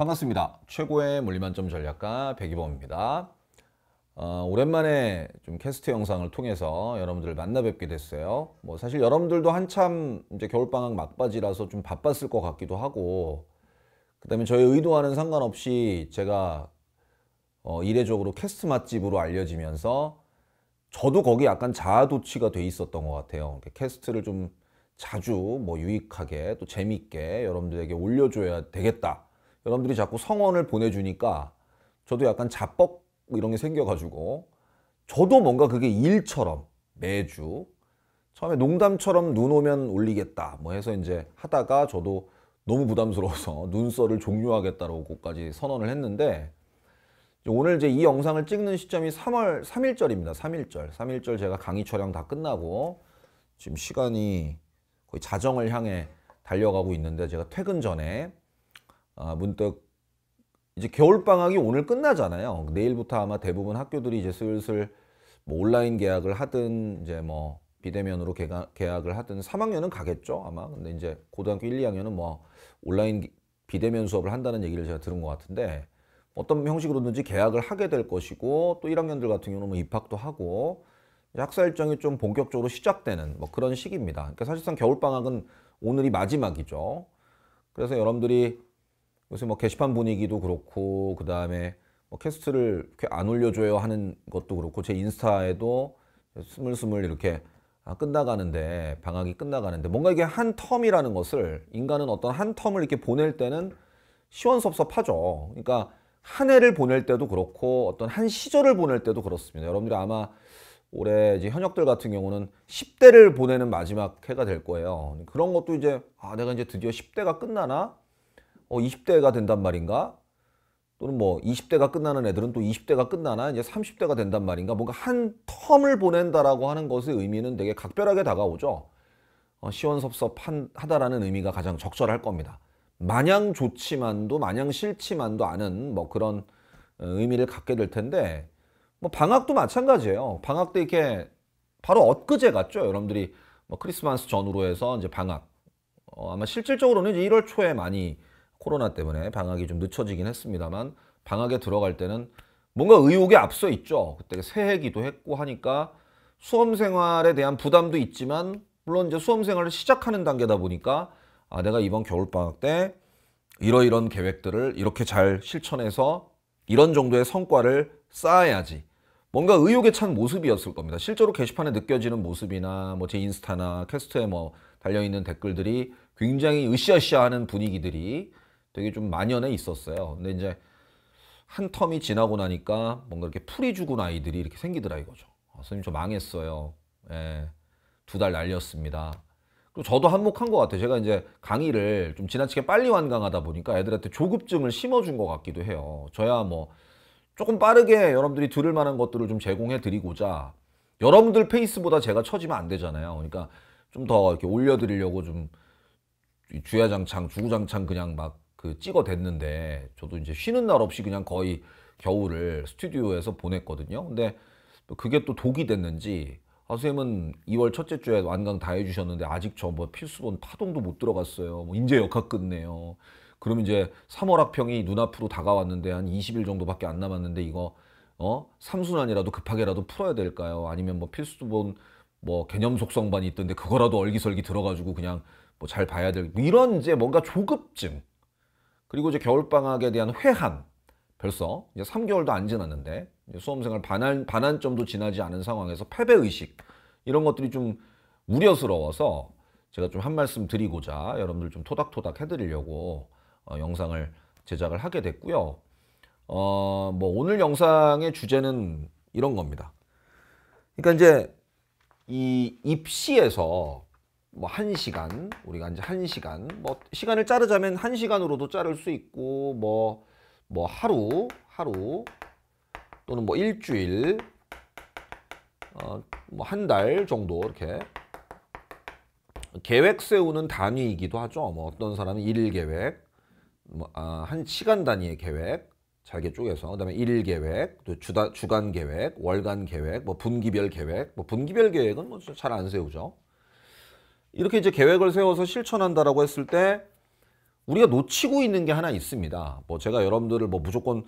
반갑습니다. 최고의 물리만점 전략가 백이범입니다. 어, 오랜만에 좀 캐스트 영상을 통해서 여러분들을 만나 뵙게 됐어요. 뭐 사실 여러분들도 한참 이제 겨울방학 막바지라서 좀 바빴을 것 같기도 하고, 그 다음에 저의 의도와는 상관없이 제가 어, 이례적으로 캐스트 맛집으로 알려지면서 저도 거기 약간 자아도취가 돼 있었던 것 같아요. 캐스트를 좀 자주 뭐 유익하게 또 재밌게 여러분들에게 올려줘야 되겠다. 여러분들이 자꾸 성원을 보내주니까 저도 약간 자뻑 이런 게 생겨가지고 저도 뭔가 그게 일처럼 매주 처음에 농담처럼 눈 오면 올리겠다 뭐 해서 이제 하다가 저도 너무 부담스러워서 눈썰을 종료하겠다고까지 선언을 했는데 오늘 이제 이 영상을 찍는 시점이 3월 3일절입니다. 3일절. 3일절 제가 강의 촬영 다 끝나고 지금 시간이 거의 자정을 향해 달려가고 있는데 제가 퇴근 전에 아, 문득 이제 겨울 방학이 오늘 끝나잖아요. 내일부터 아마 대부분 학교들이 이제 슬슬 뭐 온라인 계약을 하든 이제 뭐 비대면으로 계약, 계약 을 하든 3학년은 가겠죠 아마. 근데 이제 고등학교 1, 2학년은 뭐 온라인 비대면 수업을 한다는 얘기를 제가 들은 것 같은데 어떤 형식으로든지 계약을 하게 될 것이고 또 1학년들 같은 경우는 뭐 입학도 하고 학사 일정이 좀 본격적으로 시작되는 뭐 그런 시기입니다. 그러니까 사실상 겨울 방학은 오늘이 마지막이죠. 그래서 여러분들이 요새 뭐 게시판 분위기도 그렇고 그 다음에 뭐 캐스트를 이렇게 안 올려줘요 하는 것도 그렇고 제 인스타에도 스물스물 이렇게 아, 끝나가는데 방학이 끝나가는데 뭔가 이게 한 텀이라는 것을 인간은 어떤 한 텀을 이렇게 보낼 때는 시원섭섭하죠. 그러니까 한 해를 보낼 때도 그렇고 어떤 한 시절을 보낼 때도 그렇습니다. 여러분들이 아마 올해 이제 현역들 같은 경우는 10대를 보내는 마지막 해가 될 거예요. 그런 것도 이제 아 내가 이제 드디어 10대가 끝나나? 어 20대가 된단 말인가? 또는 뭐 20대가 끝나는 애들은 또 20대가 끝나나 이제 30대가 된단 말인가? 뭔가 한 텀을 보낸다라고 하는 것의 의미는 되게 각별하게 다가오죠. 어, 시원섭섭하다라는 의미가 가장 적절할 겁니다. 마냥 좋지만도 마냥 싫지만도 않은 뭐 그런 어, 의미를 갖게 될 텐데 뭐 방학도 마찬가지예요. 방학 때 이렇게 바로 엊그제 같죠. 여러분들이 뭐 크리스마스 전후로 해서 이제 방학 어, 아마 실질적으로는 이제 1월 초에 많이 코로나 때문에 방학이 좀 늦춰지긴 했습니다만 방학에 들어갈 때는 뭔가 의욕에 앞서 있죠. 그때 새해기도 했고 하니까 수험 생활에 대한 부담도 있지만 물론 이제 수험 생활을 시작하는 단계다 보니까 아 내가 이번 겨울 방학 때 이러이런 계획들을 이렇게 잘 실천해서 이런 정도의 성과를 쌓아야지. 뭔가 의욕에 찬 모습이었을 겁니다. 실제로 게시판에 느껴지는 모습이나 뭐 제 인스타나 캐스트에 뭐 달려있는 댓글들이 굉장히 으쌰으쌰하는 분위기들이 되게 좀 만연해 있었어요. 근데 이제 한 텀이 지나고 나니까 뭔가 이렇게 풀이 죽은 아이들이 이렇게 생기더라 이거죠. 아, 선생님 저 망했어요. 예, 두 달 날렸습니다. 그리고 저도 한몫한 것 같아요. 제가 이제 강의를 좀 지나치게 빨리 완강하다 보니까 애들한테 조급증을 심어준 것 같기도 해요. 저야 뭐 조금 빠르게 여러분들이 들을 만한 것들을 좀 제공해 드리고자 여러분들 페이스보다 제가 처지면 안 되잖아요. 그러니까 좀 더 이렇게 올려드리려고 좀 주야장창, 주구장창 그냥 막 그 찍어댔는데 저도 이제 쉬는 날 없이 그냥 거의 겨울을 스튜디오에서 보냈거든요. 근데 그게 또 독이 됐는지 아, 선생님은 2월 첫째 주에 완강 다 해주셨는데 아직 저 뭐 필수본 파동도 못 들어갔어요. 뭐 인제 역학 끝내요. 그러면 이제 3월 학평이 눈앞으로 다가왔는데 한 20일 정도밖에 안 남았는데 이거 어? 3순환이라도 급하게라도 풀어야 될까요? 아니면 뭐 필수본 뭐 개념 속성반이 있던데 그거라도 얼기설기 들어가지고 그냥 뭐 잘 봐야 될 이런 이제 뭔가 조급증 그리고 이제 겨울방학에 대한 회한 벌써 이제 3개월도 안 지났는데 수험생활 반환, 반환점도 지나지 않은 상황에서 패배의식 이런 것들이 좀 우려스러워서 제가 좀 한 말씀 드리고자 여러분들 좀 토닥토닥 해드리려고 어, 영상을 제작을 하게 됐고요. 어, 뭐 오늘 영상의 주제는 이런 겁니다. 그러니까 이제 이 입시에서 뭐한 시간 우리가 이제 한 시간 뭐 시간을 자르자면 한 시간으로도 자를 수 있고 뭐뭐 뭐 하루 하루 또는 뭐 일주일 어, 뭐 한 달 정도 이렇게 계획 세우는 단위이기도 하죠. 뭐 어떤 사람은 일일 계획, 뭐, 아, 한 시간 단위의 계획 잘게 쪼개서 그다음에 일일 계획, 또 주다, 주간 계획, 월간 계획, 뭐 분기별 계획, 뭐 분기별 계획은 뭐 잘 안 세우죠. 이렇게 이제 계획을 세워서 실천한다라고 했을 때 우리가 놓치고 있는 게 하나 있습니다. 뭐 제가 여러분들을 뭐 무조건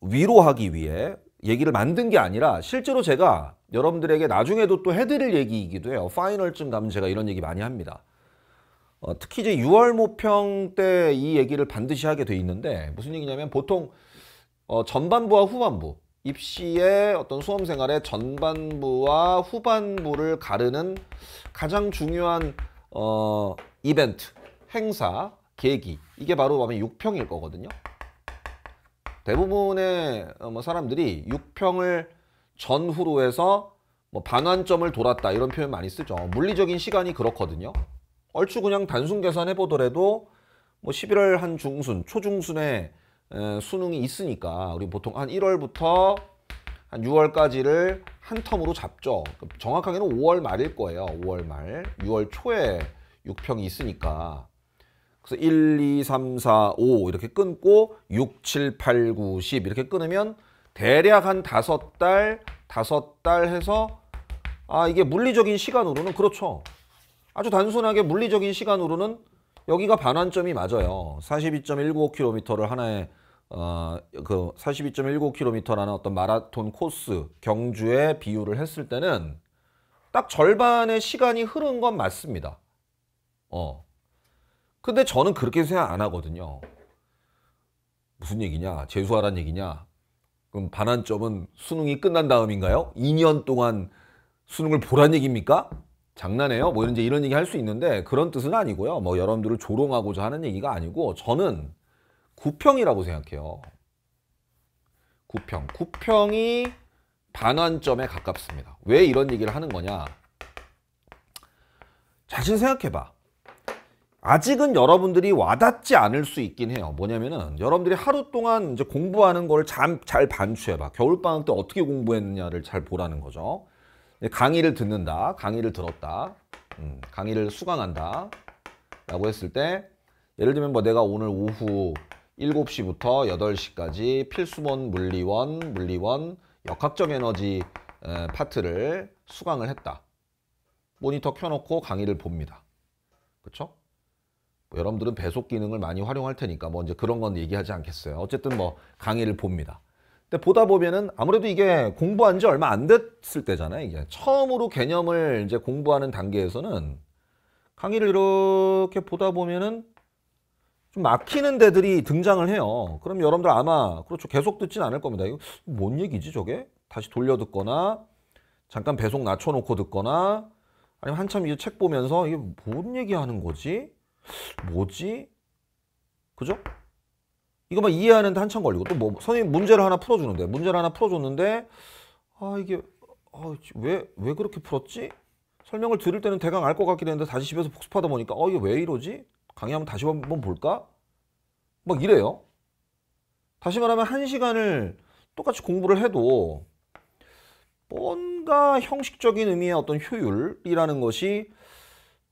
위로하기 위해 얘기를 만든 게 아니라 실제로 제가 여러분들에게 나중에도 또 해드릴 얘기이기도 해요. 파이널쯤 가면 제가 이런 얘기 많이 합니다. 어, 특히 이제 6월 모평 때 이 얘기를 반드시 하게 돼 있는데 무슨 얘기냐면 보통 어, 전반부와 후반부 입시의 어떤 수험 생활의 전반부와 후반부를 가르는 가장 중요한 어, 이벤트, 행사, 계기 이게 바로 보면 6평일 거거든요. 대부분의 어, 뭐 사람들이 6평을 전후로 해서 뭐 반환점을 돌았다 이런 표현 많이 쓰죠. 물리적인 시간이 그렇거든요. 얼추 그냥 단순 계산해 보더라도 뭐 11월 한 중순, 초중순에 에, 수능이 있으니까 우리 보통 한 1월부터 한 6월까지를 한 텀으로 잡죠. 정확하게는 5월 말일 거예요. 5월 말, 6월 초에 6평이 있으니까. 그래서 1, 2, 3, 4, 5 이렇게 끊고 6, 7, 8, 9, 10 이렇게 끊으면 대략 한 다섯 달, 다섯 달 해서 아 이게 물리적인 시간으로는 그렇죠. 아주 단순하게 물리적인 시간으로는 여기가 반환점이 맞아요. 42.195km를 하나의 어, 그 42.195km라는 어떤 마라톤 코스 경주에 비유를 했을 때는 딱 절반의 시간이 흐른 건 맞습니다. 어. 근데 저는 그렇게 생각 안 하거든요. 무슨 얘기냐? 재수하란 얘기냐? 그럼 반환점은 수능이 끝난 다음인가요? 2년 동안 수능을 보란 얘기입니까? 장난해요? 뭐 이런 이런 얘기 할 수 있는데 그런 뜻은 아니고요. 뭐 여러분들을 조롱하고자 하는 얘기가 아니고 저는 구평이라고 생각해요. 구평. 구평이 반환점에 가깝습니다. 왜 이런 얘기를 하는 거냐? 자신 생각해봐. 아직은 여러분들이 와닿지 않을 수 있긴 해요. 뭐냐면은 여러분들이 하루 동안 이제 공부하는 걸 잘 반추해봐. 겨울방학 때 어떻게 공부했느냐를 잘 보라는 거죠. 강의를 듣는다. 강의를 들었다. 음, 강의를 수강한다. 라고 했을 때 예를 들면 뭐 내가 오늘 오후 7시부터 8시까지 필수본 물리원, 물리원, 역학적 에너지 에, 파트를 수강을 했다. 모니터 켜놓고 강의를 봅니다. 그렇죠? 뭐 여러분들은 배속 기능을 많이 활용할 테니까 뭐 이제 그런 건 얘기하지 않겠어요. 어쨌든 뭐 강의를 봅니다. 근데 보다 보면은 아무래도 이게 공부한 지 얼마 안 됐을 때잖아요. 이게 처음으로 개념을 이제 공부하는 단계에서는 강의를 이렇게 보다 보면은 좀 막히는 데들이 등장을 해요. 그럼 여러분들 아마 그렇죠. 계속 듣진 않을 겁니다. 이거 뭔 얘기지 저게? 다시 돌려 듣거나 잠깐 배속 낮춰 놓고 듣거나 아니면 한참 이 책 보면서 이게 뭔 얘기하는 거지? 뭐지? 그죠? 이거 막 이해하는데 한참 걸리고 또 뭐 선생님 문제를 하나 풀어주는데 문제를 하나 풀어줬는데 아 이게 아, 왜, 왜 그렇게 풀었지? 설명을 들을 때는 대강 알 것 같긴 했는데 다시 집에서 복습하다 보니까 어 이게 왜 이러지? 강의 한번 다시 한번 볼까? 막 이래요. 다시 말하면 한 시간을 똑같이 공부를 해도 뭔가 형식적인 의미의 어떤 효율이라는 것이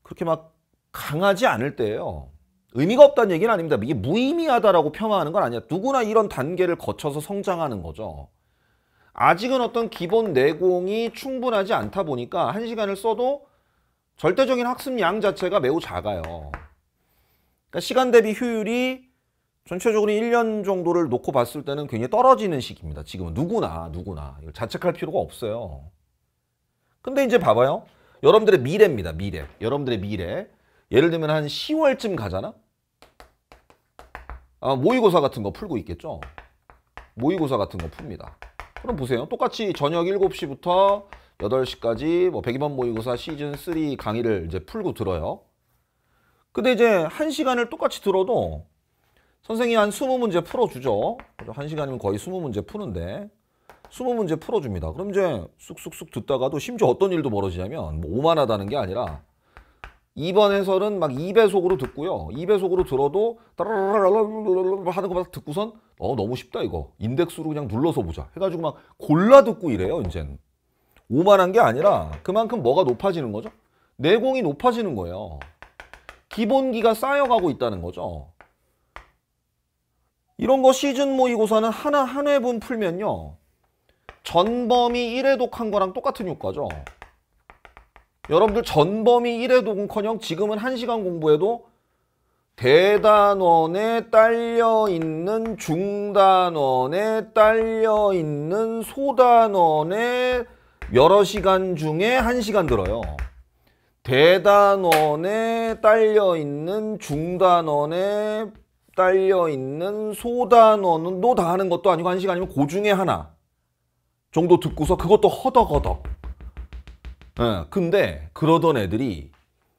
그렇게 막 강하지 않을 때예요. 의미가 없다는 얘기는 아닙니다. 이게 무의미하다라고 폄하하는 건 아니야. 누구나 이런 단계를 거쳐서 성장하는 거죠. 아직은 어떤 기본 내공이 충분하지 않다 보니까 한 시간을 써도 절대적인 학습 양 자체가 매우 작아요. 그러니까 시간 대비 효율이 전체적으로 1년 정도를 놓고 봤을 때는 굉장히 떨어지는 시기입니다. 지금은 누구나 누구나 이걸 자책할 필요가 없어요. 근데 이제 봐봐요. 여러분들의 미래입니다. 미래. 여러분들의 미래. 예를 들면 한 10월쯤 가잖아? 아, 모의고사 같은 거 풀고 있겠죠? 모의고사 같은 거 풉니다. 그럼 보세요. 똑같이 저녁 7시부터 8시까지 뭐 102번 모의고사 시즌 3 강의를 이제 풀고 들어요. 근데 이제 한 시간을 똑같이 들어도 선생님이 한 20문제 풀어주죠. 1시간이면 거의 20문제 푸는데 20문제 풀어줍니다. 그럼 이제 쑥쑥쑥 듣다가도 심지어 어떤 일도 벌어지냐면 뭐 오만하다는 게 아니라 2번 해설은 막 2배속으로 듣고요. 2배속으로 들어도 하는 거막 듣고선 어 너무 쉽다 이거. 인덱스로 그냥 눌러서 보자. 해가지고 막 골라 듣고 이래요 이젠. 오만한 게 아니라 그만큼 뭐가 높아지는 거죠? 내공이 높아지는 거예요. 기본기가 쌓여가고 있다는 거죠. 이런 거 시즌 모의고사는 하나 한 회분 풀면요. 전범위 1회 독한 거랑 똑같은 효과죠. 여러분들 전범위 1회독은커녕 지금은 1시간 공부해도 대단원에 딸려 있는 중단원에 딸려 있는 소단원에 여러 시간 중에 한 시간 들어요. 대단원에 딸려 있는 중단원에 딸려 있는 소단원도 다 하는 것도 아니고 한 시간이면 그 중에 하나 정도 듣고서 그것도 허덕허덕. 예, 근데 그러던 애들이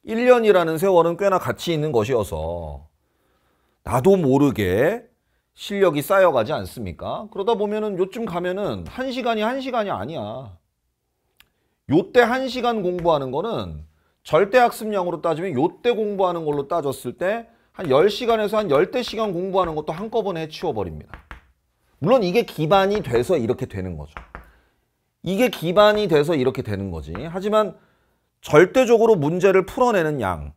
1년이라는 세월은 꽤나 가치 있는 것이어서 나도 모르게 실력이 쌓여가지 않습니까? 그러다 보면은 요쯤 가면은 한 시간이 한 시간이 아니야. 요때 한 시간 공부하는 거는 절대 학습량으로 따지면 요때 공부하는 걸로 따졌을 때 한 10시간에서 한 열대 시간 공부하는 것도 한꺼번에 해치워버립니다. 물론 이게 기반이 돼서 이렇게 되는 거죠. 이게 기반이 돼서 이렇게 되는 거지. 하지만 절대적으로 문제를 풀어내는 양,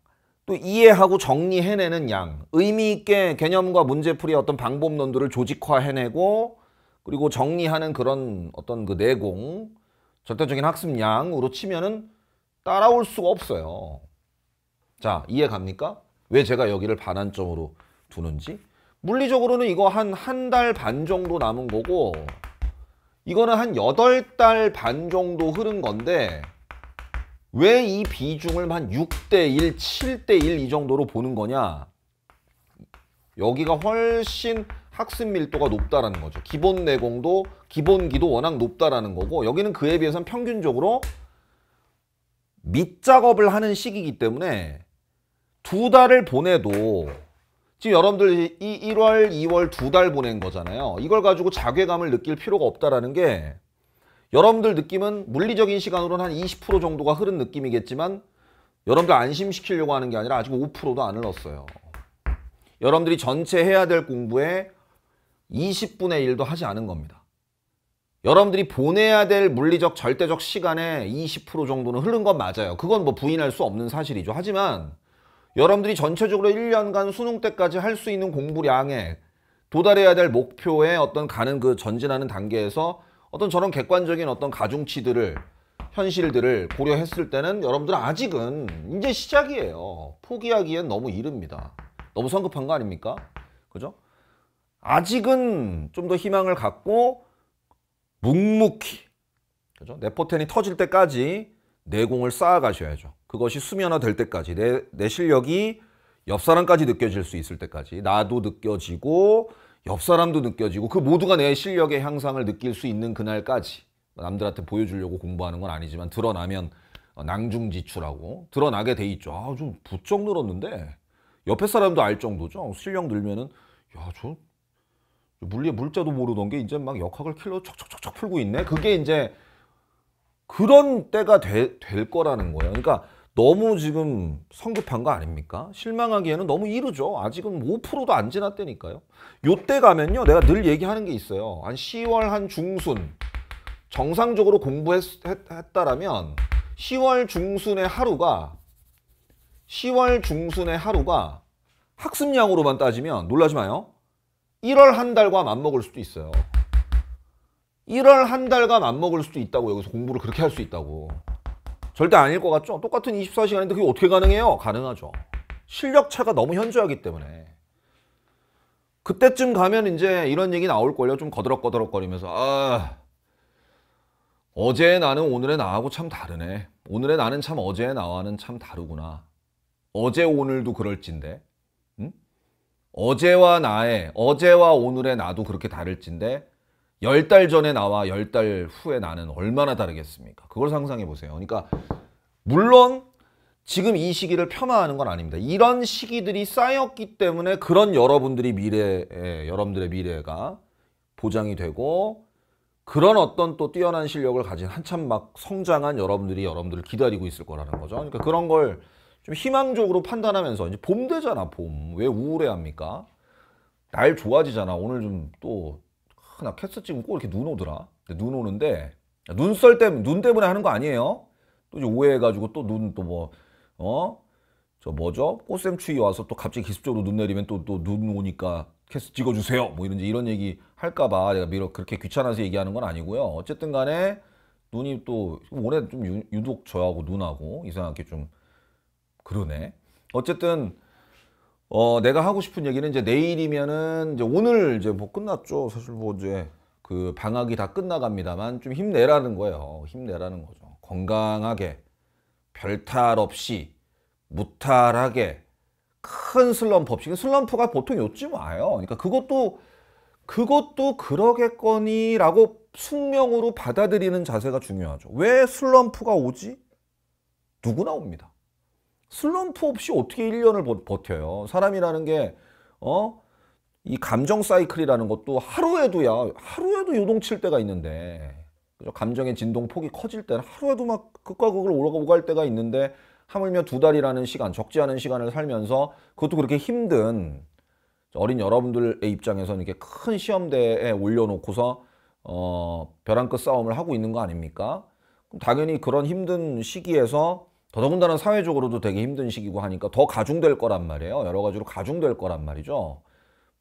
또 이해하고 정리해내는 양, 의미 있게 개념과 문제풀이의 어떤 방법론들을 조직화해내고 그리고 정리하는 그런 어떤 그 내공, 절대적인 학습량으로 치면은 따라올 수가 없어요. 자, 이해 갑니까? 왜 제가 여기를 반환점으로 두는지? 물리적으로는 이거 한 한 달 반 정도 남은 거고 이거는 한 여덟 달반 정도 흐른 건데 왜 이 비중을 한 6대 1, 7대 1 이 정도로 보는 거냐? 여기가 훨씬 학습 밀도가 높다라는 거죠. 기본 내공도 기본기도 워낙 높다라는 거고 여기는 그에 비해서는 평균적으로 밑작업을 하는 시기이기 때문에 두 달을 보내도 지금 여러분들 이 1월, 2월 두 달 보낸 거잖아요. 이걸 가지고 자괴감을 느낄 필요가 없다라는 게 여러분들 느낌은 물리적인 시간으로는 한 20% 정도가 흐른 느낌이겠지만 여러분들 안심시키려고 하는 게 아니라 아직 5%도 안 흘렀어요. 여러분들이 전체 해야 될 공부에 20분의 1도 하지 않은 겁니다. 여러분들이 보내야 될 물리적 절대적 시간에 20% 정도는 흐른 건 맞아요. 그건 뭐 부인할 수 없는 사실이죠. 하지만 여러분들이 전체적으로 1년간 수능 때까지 할 수 있는 공부량에 도달해야 될 목표에 어떤 가는 그 전진하는 단계에서 어떤 저런 객관적인 어떤 가중치들을 현실들을 고려했을 때는 여러분들은 아직은 이제 시작이에요. 포기하기엔 너무 이릅니다. 너무 성급한 거 아닙니까? 그죠? 아직은 좀 더 희망을 갖고 묵묵히 그죠? 네포텐이 터질 때까지 내공을 쌓아 가셔야죠. 그것이 수면화 될 때까지 내, 내 실력이 옆 사람까지 느껴질 수 있을 때까지 나도 느껴지고 옆 사람도 느껴지고 그 모두가 내 실력의 향상을 느낄 수 있는 그날까지 남들한테 보여주려고 공부하는 건 아니지만 드러나면 낭중지출하고 드러나게 돼 있죠. 아, 좀 부쩍 늘었는데 옆에 사람도 알 정도죠. 실력 늘면은 야, 저 물리의 물자도 모르던 게 이제 막 역학을 킬러 척척척척 풀고 있네. 그게 이제 그런 때가 되, 될 거라는 거예요. 그러니까 너무 지금 성급한 거 아닙니까? 실망하기에는 너무 이르죠. 아직은 5%도 안 지났다니까요. 요때 가면요. 내가 늘 얘기하는 게 있어요. 한 10월 한 중순 정상적으로 공부했다라면 10월 중순의 하루가 10월 중순의 하루가 학습량으로만 따지면 놀라지 마요. 1월 한 달과 맞먹을 수도 있어요. 1월 한 달간 안 먹을 수도 있다고 여기서 공부를 그렇게 할 수 있다고 절대 아닐 것 같죠? 똑같은 24시간인데 그게 어떻게 가능해요? 가능하죠. 실력 차가 너무 현저하기 때문에. 그때쯤 가면 이제 이런 얘기 나올걸요? 좀 거드럭거드럭거리면서. 아 어제의 나는 오늘의 나하고 참 다르네. 오늘의 나는 참 어제의 나와는 참 다르구나. 어제 오늘도 그럴진데? 응? 어제와 나의 어제와 오늘의 나도 그렇게 다를진데 열 달 전에 나와 열 달 후에 나는 얼마나 다르겠습니까? 그걸 상상해 보세요. 그러니까 물론 지금 이 시기를 폄하하는 건 아닙니다. 이런 시기들이 쌓였기 때문에 그런 여러분들이 미래에 여러분들의 미래가 보장이 되고 그런 어떤 또 뛰어난 실력을 가진 한참 막 성장한 여러분들이 여러분들을 기다리고 있을 거라는 거죠. 그러니까 그런 걸 좀 희망적으로 판단하면서 이제 봄 되잖아, 봄. 왜 우울해 합니까? 날 좋아지잖아. 오늘 좀 또 나 캐스 찍으면 꼭 이렇게 눈 오더라. 눈 오는데 눈썰 때문에 눈 때문에 하는 거 아니에요? 또 이제 오해해가지고 또 눈 또 뭐 어? 저 뭐죠? 꽃샘 추위 와서 또 갑자기 기습적으로 눈 내리면 또 또 눈 오니까 캐스 찍어주세요. 뭐 이런 이런 얘기 할까봐 내가 미뤄 그렇게 귀찮아서 얘기하는 건 아니고요. 어쨌든 간에 눈이 또 올해 좀 유 독 저하고 눈하고 이상하게 좀 그러네. 어쨌든 어, 내가 하고 싶은 얘기는 이제 내일이면은 이제 오늘 이제 뭐 끝났죠. 사실 뭐 이제 그 방학이 다 끝나갑니다만 좀 힘내라는 거예요. 힘내라는 거죠. 건강하게 별탈 없이 무탈하게 큰 슬럼프 없이 슬럼프가 보통 요쯤 와요. 그러니까 그것도 그것도 그러겠거니라고 숙명으로 받아들이는 자세가 중요하죠. 왜 슬럼프가 오지? 누구나 옵니다. 슬럼프 없이 어떻게 1년을 버텨요? 사람이라는 게, 어? 이 감정 사이클이라는 것도 하루에도야, 하루에도 요동칠 때가 있는데, 그죠? 감정의 진동 폭이 커질 때는 하루에도 막 극과 극을 오가갈 때가 있는데, 하물며 두 달이라는 시간, 적지 않은 시간을 살면서 그것도 그렇게 힘든 어린 여러분들의 입장에서는 이렇게 큰 시험대에 올려놓고서 어, 벼랑 끝 싸움을 하고 있는 거 아닙니까? 그럼 당연히 그런 힘든 시기에서 더더군다나 사회적으로도 되게 힘든 시기고 하니까 더 가중될 거란 말이에요. 여러 가지로 가중될 거란 말이죠.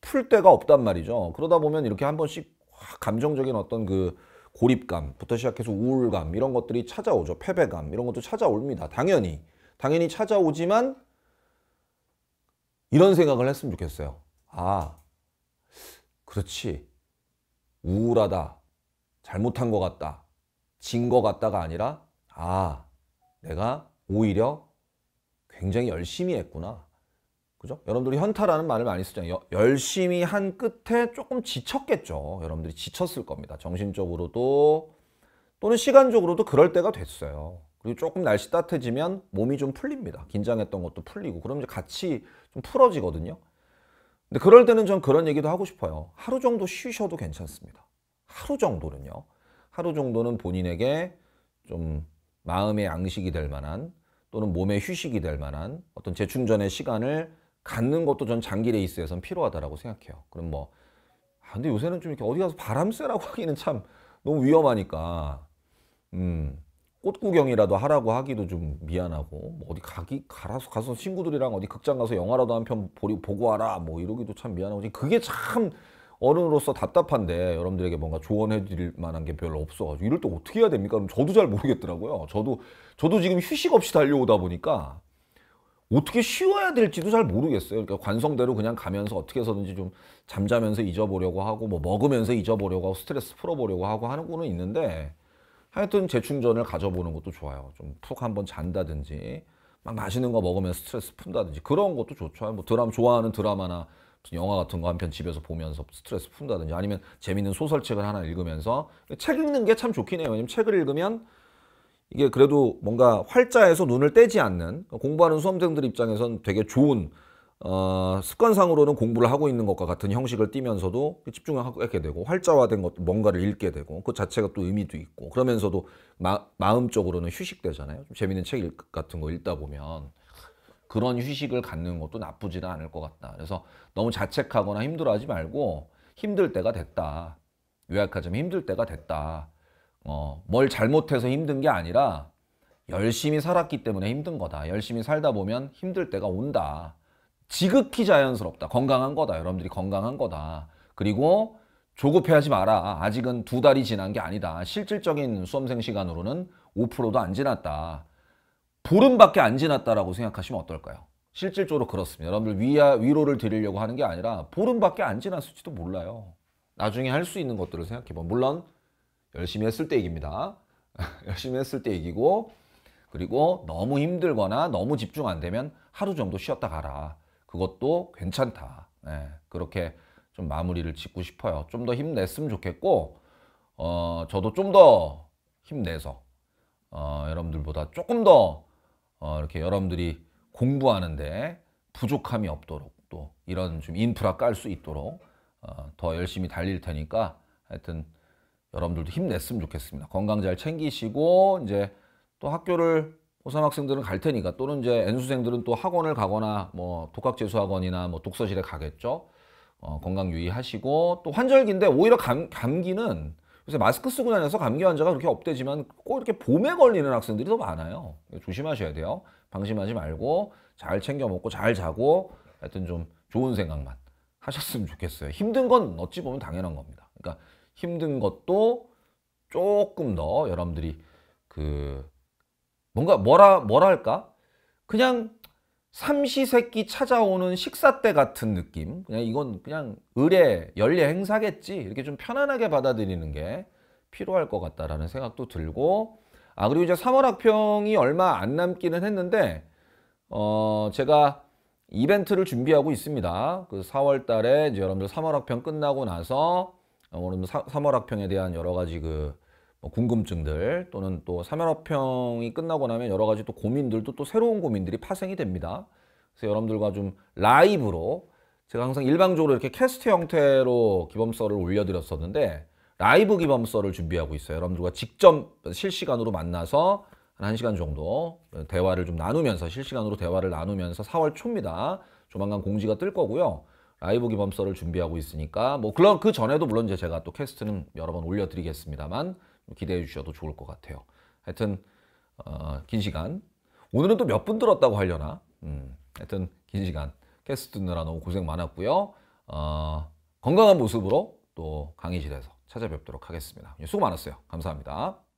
풀 데가 없단 말이죠. 그러다 보면 이렇게 한 번씩 감정적인 어떤 그 고립감부터 시작해서 우울감 이런 것들이 찾아오죠. 패배감 이런 것도 찾아옵니다. 당연히. 당연히 찾아오지만 이런 생각을 했으면 좋겠어요. 아, 그렇지. 우울하다. 잘못한 것 같다. 진 것 같다가 아니라, 아, 내가 오히려 굉장히 열심히 했구나. 그죠? 여러분들이 현타라는 말을 많이 쓰잖아요. 열심히 한 끝에 조금 지쳤겠죠. 여러분들이 지쳤을 겁니다. 정신적으로도 또는 시간적으로도 그럴 때가 됐어요. 그리고 조금 날씨 따뜻해지면 몸이 좀 풀립니다. 긴장했던 것도 풀리고. 그럼 이제 같이 좀 풀어지거든요. 근데 그럴 때는 전 그런 얘기도 하고 싶어요. 하루 정도 쉬셔도 괜찮습니다. 하루 정도는요. 하루 정도는 본인에게 좀 마음의 양식이 될 만한 또는 몸의 휴식이 될 만한 어떤 재충전의 시간을 갖는 것도 전 장기 레이스에선 필요하다고 생각해요. 그럼 뭐, 아, 근데 요새는 좀 이렇게 어디 가서 바람 쐬라고 하기는 참 너무 위험하니까, 음, 꽃 구경이라도 하라고 하기도 좀 미안하고 뭐 어디 가기 가라서 가서 친구들이랑 어디 극장 가서 영화라도 한 편 보고 와라 뭐 이러기도 참 미안하고 그게 참 어른으로서 답답한데 여러분들에게 뭔가 조언해 드릴 만한 게 별로 없어가지고 이럴 때 어떻게 해야 됩니까? 그럼 저도 잘 모르겠더라고요. 저도 저도 지금 휴식 없이 달려오다 보니까 어떻게 쉬어야 될지도 잘 모르겠어요. 그러니까 관성대로 그냥 가면서 어떻게 해서든지 좀 잠자면서 잊어보려고 하고 뭐 먹으면서 잊어보려고 하고 스트레스 풀어보려고 하고 하는 거는 있는데 하여튼 재충전을 가져보는 것도 좋아요. 좀 푹 한번 잔다든지 막 맛있는 거 먹으면 스트레스 푼다든지 그런 것도 좋죠. 뭐 드라마 좋아하는 드라마나 영화 같은 거 한 편 집에서 보면서 스트레스 푼다든지 아니면 재밌는 소설책을 하나 읽으면서 책 읽는 게 참 좋긴 해요. 왜냐면 책을 읽으면 이게 그래도 뭔가 활자에서 눈을 떼지 않는 공부하는 수험생들 입장에선 되게 좋은 어, 습관상으로는 공부를 하고 있는 것과 같은 형식을 띠면서도 집중을 하게 되고 활자화된 것 뭔가를 읽게 되고 그 자체가 또 의미도 있고 그러면서도 마, 마음적으로는 휴식되잖아요. 좀 재밌는 책 같은 거 읽다 보면 그런 휴식을 갖는 것도 나쁘지는 않을 것 같다. 그래서 너무 자책하거나 힘들어하지 말고 힘들 때가 됐다. 요약하자면 힘들 때가 됐다. 어, 뭘 잘못해서 힘든 게 아니라 열심히 살았기 때문에 힘든 거다. 열심히 살다 보면 힘들 때가 온다. 지극히 자연스럽다. 건강한 거다. 여러분들이 건강한 거다. 그리고 조급해하지 마라. 아직은 두 달이 지난 게 아니다. 실질적인 수험생 시간으로는 5%도 안 지났다. 보름밖에 안 지났다라고 생각하시면 어떨까요? 실질적으로 그렇습니다. 여러분들 위아, 위로를 드리려고 하는 게 아니라 보름밖에 안 지났을지도 몰라요. 나중에 할 수 있는 것들을 생각해보면 물론 열심히 했을 때 얘기입니다. 열심히 했을 때 얘기고 그리고 너무 힘들거나 너무 집중 안 되면 하루 정도 쉬었다 가라. 그것도 괜찮다. 네, 그렇게 좀 마무리를 짓고 싶어요. 좀 더 힘냈으면 좋겠고, 어, 저도 좀 더 힘내서, 어, 여러분들보다 조금 더, 어, 이렇게 여러분들이 공부하는데 부족함이 없도록 또 이런 좀 인프라 깔 수 있도록 어, 더 열심히 달릴 테니까 하여튼 여러분들도 힘냈으면 좋겠습니다. 건강 잘 챙기시고 이제 또 학교를 고3 학생들은 갈 테니까 또는 이제 N수생들은 또 학원을 가거나 뭐 독학재수학원이나 뭐 독서실에 가겠죠. 어, 건강 유의하시고 또 환절기인데 오히려 감, 감기는 요새 마스크 쓰고 다녀서 감기 환자가 그렇게 없대지만 꼭 이렇게 봄에 걸리는 학생들이 더 많아요. 조심하셔야 돼요. 방심하지 말고 잘 챙겨 먹고 잘 자고 하여튼 좀 좋은 생각만 하셨으면 좋겠어요. 힘든 건 어찌 보면 당연한 겁니다. 그러니까 힘든 것도 조금 더 여러분들이 그 뭔가 뭐라 뭐라 할까? 그냥 삼시세끼 찾아오는 식사 때 같은 느낌. 그냥 이건 그냥 의례, 연례 행사겠지. 이렇게 좀 편안하게 받아들이는 게 필요할 것 같다라는 생각도 들고. 아, 그리고 이제 3월 학평이 얼마 안 남기는 했는데, 어, 제가 이벤트를 준비하고 있습니다. 그 4월 달에 이제 여러분들 3월 학평 끝나고 나서, 어, 여러분들 3월 학평에 대한 여러 가지 그뭐 궁금증들 또는 또 사면학평이 끝나고 나면 여러 가지 또 고민들도 또 새로운 고민들이 파생이 됩니다. 그래서 여러분들과 좀 라이브로 제가 항상 일방적으로 이렇게 캐스트 형태로 기범서를 올려드렸었는데 라이브 기범서를 준비하고 있어요. 여러분들과 직접 실시간으로 만나서 한 1시간 정도 대화를 좀 나누면서 실시간으로 대화를 나누면서 4월 초입니다. 조만간 공지가 뜰 거고요. 라이브 기범서를 준비하고 있으니까 뭐 그런 그 전에도 물론 이제 제가 또 캐스트는 여러 번 올려드리겠습니다만 기대해 주셔도 좋을 것 같아요. 하여튼 어, 긴 시간 오늘은 또 몇 분 들었다고 하려나? 음, 하여튼 긴 시간 캐스트 듣느라 너무 고생 많았고요. 어, 건강한 모습으로 또 강의실에서 찾아뵙도록 하겠습니다. 수고 많았어요. 감사합니다.